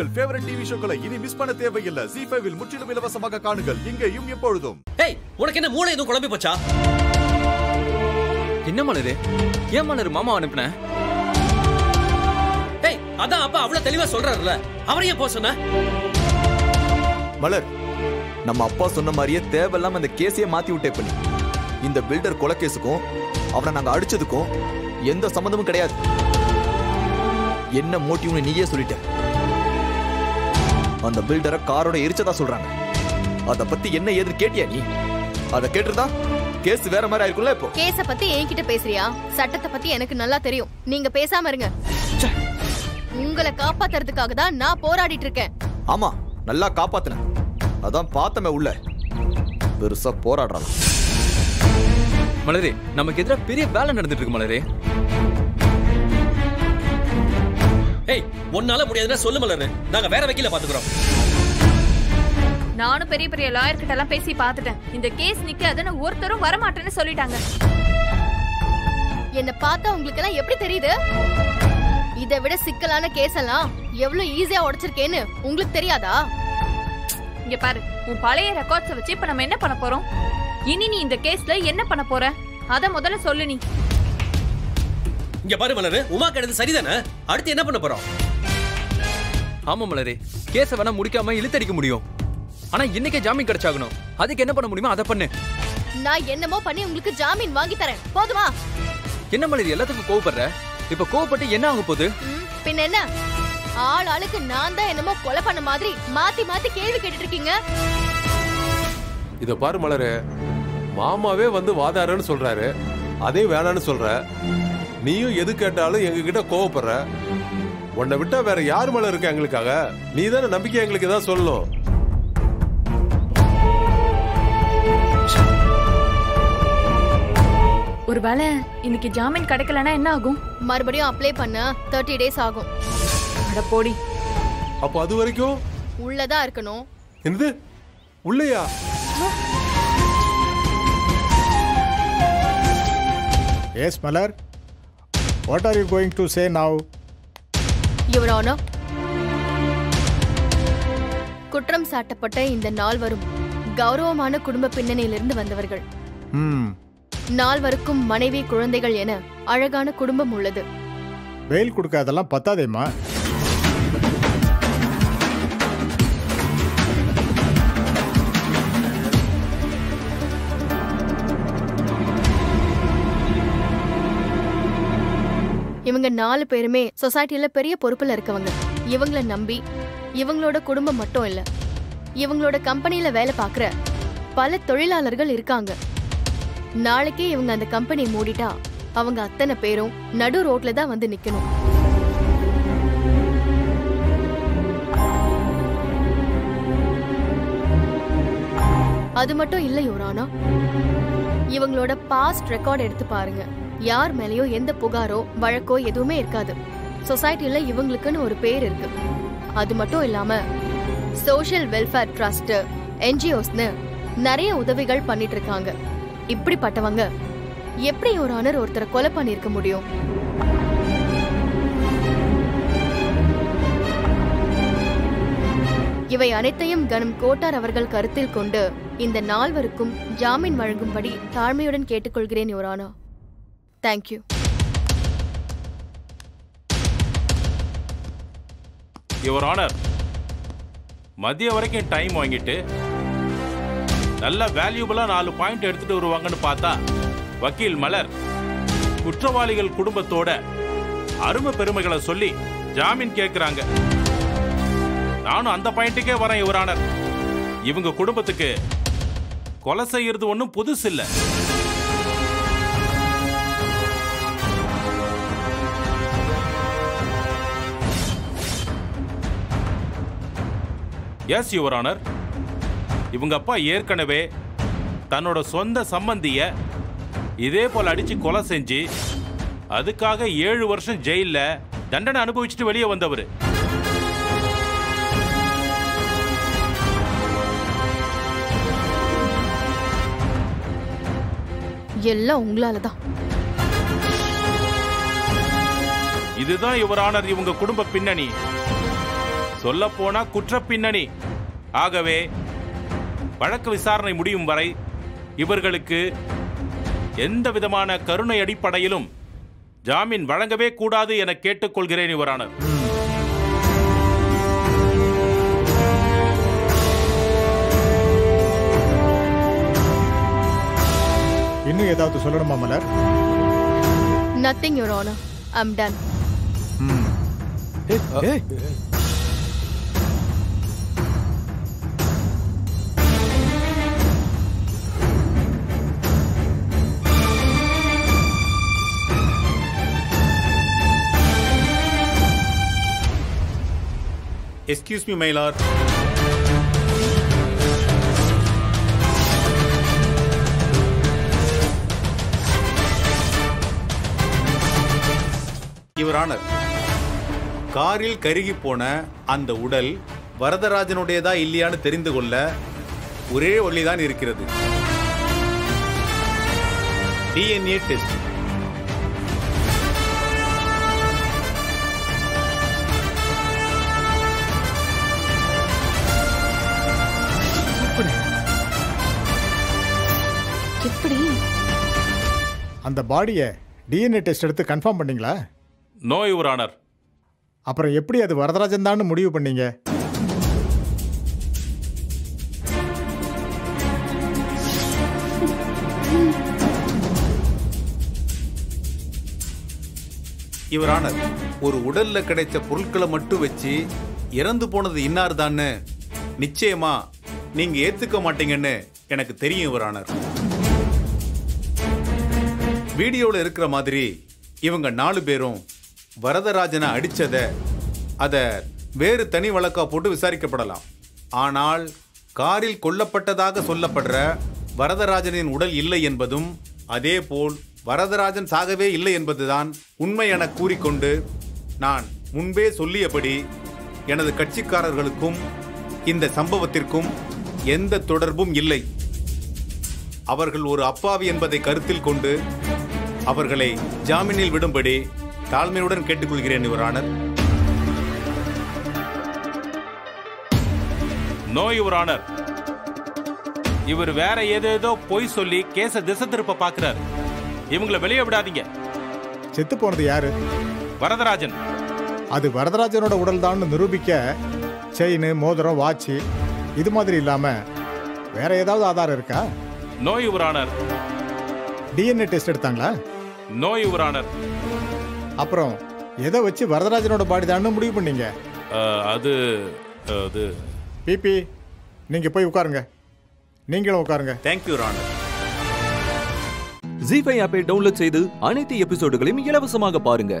உங்கள் favourite TV ஷோக்களை இனி miss பண்ண தேவையில்லை. ஜி ஃபைவில் முற்றிலும் இலவசமாக காணுங்கள். இங்கேயும் எப்பொழுதும். ஏய் உனக்கு என்ன மூளை எதுவும் குழம்பி போச்சா? என்ன மலரு? ஏன் மலரு? மாமா அனுப்புன. ஏய் அதான் அப்பா அவ்வளவு தெளிவா சொல்றாருல அவரையே போக சொன்ன? மலர் நம்ம அப்பா சொன்ன மாதிரியே தேவையில்லாம இந்த கேஸையே மாத்தி விட்டே பண்ணி. இந்த பில்டர் கொலை கேஸுக்கும் அவனை நாங்க அடிச்சதுக்கும் எந்த சம்மந்தமும் கிடையாது. என்ன மோட்டிவ்னு நீயே சொல்லிட்ட. அந்த பில்டரை காரோட எரிச்சதா சொல்றாங்க. அத பத்தி என்ன ஏதுன்னு கேட்டியா நீ? அத கேட்டிருந்தா கேஸ் வேற மாதிரி ஆயிருக்கும்ல இப்போ. கேஸ பத்தி என்கிட்ட பேசுறியா? சட்டத்தை பத்தி எனக்கு நல்லா தெரியும். நீங்க பேசாம இருங்க. உங்களை காப்பாத்துறதுக்காக தான் நான் போராடிட்டு இருக்கேன். ஆமா நல்லா காப்பாத்துன. அதான் பார்த்தமே உள்ள. பெருசா போராடுறான். மலரே நமக்கு எதிராக பெரிய வேலை நடந்துட்டு இருக்கு மலரே. ஏய் உன்னால முடியாதுன்னா சொல்லு மலரு. நாங்க வேற வக்கீல பாத்துக்கிறோம். நானும் பெரிய பெரிய லாயர் கிட்ட எல்லாம் பேசி பார்த்துட்டேன். இந்த கேஸ் நிக்காதுன்னு ஒருத்தரும் வரமாட்டேன்னு சொல்லிட்டாங்க. என்ன பார்த்தா உங்களுக்கு எல்லாம் எப்படி தெரியுது? இதை விட சிக்கலான கேஸ் எல்லாம் எவ்வளவு ஈஸியா உடைச்சிருக்கேன்னு உங்களுக்கு தெரியாதா? இங்க பாரு உன் பழைய ரெக்கார்ட்ஸ் வச்சு இப்ப நம்ம என்ன பண்ண போறோம்? இனி நீ இந்த கேஸ்ல என்ன பண்ண போற? அத முதல்ல சொல்லு நீ. இங்க பாரு மலரு உமா கிடந்து சரிதானே? அடுத்து என்ன பண்ண போறோம்? ஆமா மலரே கேஸை வேணா முடிக்காம இழுத்தடிக்க முடியும். ஆனா இன்னைக்கே ஜாமீன் கிடைச்சாகணும். அதுக்கு என்ன பண்ண முடியுமோ அதை பண்ணு. நான் என்னமோ பண்ணி உங்களுக்கு ஜாமீன் வாங்கி தரேன். போதுமா? என்ன மலர் எல்லாத்துக்கும் கோவப்படுற? இப்ப கோவப்பட்டு என்ன ஆக போகுது? பின்ன என்ன? ஆள் ஆளுக்கு நான் தான் என்னமோ கொலை பண்ண மாதிரி மாத்தி மாத்தி கேள்வி கேட்டுட்டு இருக்கீங்க. இத பாரு மலரு மாமாவே வந்து வாதாடுறேன்னு சொல்றாரு. அதே வேணான்னு சொல்ற. நீயும் எது கேட்டாலும் எங்க கிட்ட கோவப்படுற. உன்னை விட்டா வேற யார் மேல இருக்க எங்களுக்காக? நீ தானே நம்பிக்கை எங்களுக்கு ஏதாவது சொல்லணும். ஒருவேளை இன்னைக்கு ஜாமீன் கிடைக்கலனா என்ன ஆகும்? மறுபடியும் அப்ளை பண்ண தேர்ட்டி டேஸ் ஆகும். அட போடி. அப்போ அது வரைக்கும்? உள்ளதான் இருக்கணும். என்னது? உள்ளையா? Yes, Malar. What are you going to say now? Your honour குற்றம் சாட்டப்பட்ட இந்த நால்வரும் கௌரவமான குடும்ப பின்னணியிலிருந்து வந்தவர்கள் Hmm. நால்வருக்கும் மனைவி குழந்தைகள் என அழகான குடும்பம் உள்ளது வெயில் கொடுக்காதெல்லாம் பத்தாதேம்மா இவங்க நாலு பேருமே சொசைட்டியில பெரிய பொறுப்புல இருக்கவங்க. இவங்கள நம்பி இவங்களோட குடும்பம் மட்டும் இல்ல இவங்களோட கம்பெனியில வேலை பார்க்குற பல தொழிலாளர்கள் இருக்காங்க. நாளைக்கே இவங்க அந்த கம்பெனி மூடிட்டா அவங்க அத்தனை பேரும் நடு ரோட்ல தான் வந்து நிக்கணும். அது மட்டும் இல்லையோ யோரானா இவங்களோட பாஸ்ட் ரெக்கார்ட் எடுத்து பாருங்க. யார் மேலேயோ எந்த புகாரோ வழக்கோ எதுவுமே இருக்காது. சொசைட்டில இவங்களுக்குன்னு ஒரு பேர் இருக்கு. அது மட்டும் இல்லாம சோஷியல் வெல்ஃபேர் ட்ரஸ்ட் என்ஜிஓஸ்னு நிறைய உதவிகள் பண்ணிட்டு இருக்காங்க. இப்படிப்பட்டவங்க எப்படி ஒரு ஆனர் ஒருத்தரை கொலை பண்ணிருக்க முடியும்? இவை அனைத்தையும் கனம் கோட்டார் அவர்கள் கருத்தில் கொண்டு இந்த நால்வருக்கும் ஜாமீன் வழங்கும்படி தாழ்மையுடன் கேட்டுக்கொள்கிறேன் யோரானா தேங்க்யூ யுவர் ஆனர் மதிய வரைக்கும் டைம் வாங்கிட்டு நல்ல வேல்யூபிளா நாலு பாயிண்ட் எடுத்துட்டு வருவாங்கன்னு பார்த்தா வக்கீல் மலர் குற்றவாளிகள் குடும்பத்தோட அருமை பெருமைகளை சொல்லி ஜாமீன் கேட்கிறாங்க. நானும் அந்த பாயிண்ட்டுக்கே வரேன் யுவர் ஆனர் இவங்க குடும்பத்துக்கு கொலை செய்யறது ஒன்றும் புதுசு இல்லை எஸ் யுவர் ஆனர் இவங்க அப்பா ஏற்கனவே தன்னோட சொந்த சம்பந்திய இதே போல அடிச்சு கொலை செஞ்சு அதுக்காக ஏழு வருஷம் ஜெயில்ல தண்டனை அனுபவிச்சுட்டு வெளியே வந்தவர். எல்லாம் உங்களால தான் இதுதான் யுவர் ஆனர் இவங்க குடும்ப பின்னணி. சொல்ல போனா குற்ற பின்னணி. ஆகவே வழக்கு விசாரணை முடியும் வரை இவர்களுக்கு எந்த விதமான கருணை அடிப்படையிலும் ஜாமீன் வழங்கவே கூடாது என கேட்டுக்கொள்கிறேன் யுவரானர் இன்னும் ஏதாவது சொல்லணுமா Malar? Nothing your honour I'm done excuse me my lord your honour காரில் கருகி போன அந்த உடல் வரதராஜனுடையதா இல்லையான்னு தெரிந்து கொள்ள ஒரே வழிதான் இருக்கிறது. டிஎன்ஏ டெஸ்ட் அந்த பாடியை டிஎன்ஏ டெஸ்ட் எடுத்து கன்ஃபார்ம் பண்ணீங்களா? நோ யுவர் ஆனர் அப்புறம் எப்படி அது வரதராஜன் தான் முடிவு பண்ணீங்க? யுவர் ஆனர் ஒரு உடல்ல கிடைச்ச பொருட்களை மட்டும் வச்சு இறந்து போனது இன்னார் நிச்சயமா நீங்க ஏத்துக்க மாட்டீங்கன்னு எனக்கு தெரியும் யுவர் ஆனர் வீடியோவில் இருக்கிற மாதிரி இவங்க நாலு பேரும் வரதராஜனை அடித்ததை அதை வேறு தனி வழக்காக போட்டு விசாரிக்கப்படலாம். ஆனால் காரில் கொல்லப்பட்டதாக சொல்லப்படுற வரதராஜனின் உடல் இல்லை என்பதும் அதேபோல் வரதராஜன் சாகவே இல்லை என்பதுதான் உண்மை என கூறிக்கொண்டு நான் முன்பே சொல்லியபடி எனது கட்சிக்காரர்களுக்கும் இந்த சம்பவத்திற்கும் எந்த தொடர்பும் இல்லை. அவர்கள் ஒரு அப்பாவி என்பதை கருத்தில் கொண்டு அவர்களை ஜாமீனில் விடும்படி தாழ்மையுடன் கேட்டுக்கொள்கிறேன் your honour. No your honour. இவர் வேற ஏதேதோ பொய் சொல்லி கேஸ திசை திருப்ப பாக்குறாரு. இவங்கள வெளியே விடாதீங்க. செத்து போனது யாரு? வரதராஜன். அது வரதராஜனோட உடல் தான் நிரூபிக்க செயின் மோதிரம் வாட்ச் இது மாதிரி இல்லாம வேற ஏதாவது ஆதாரம் இருக்கா? No your honour. DNA test எடுத்தாங்களா? No your honour அப்புறம் எதை வச்சு வரதராஜனோட பாடி தான் முடிவு பண்ணீங்க? அது அது. பிபி நீங்க போய் உட்காருங்க. நீங்களும் உட்காருங்க. Thank you honour Zee five ஆப்பை டவுன்லோட் செய்து அனைத்து எபிசோடுகளையும் இலவசமாக பாருங்க.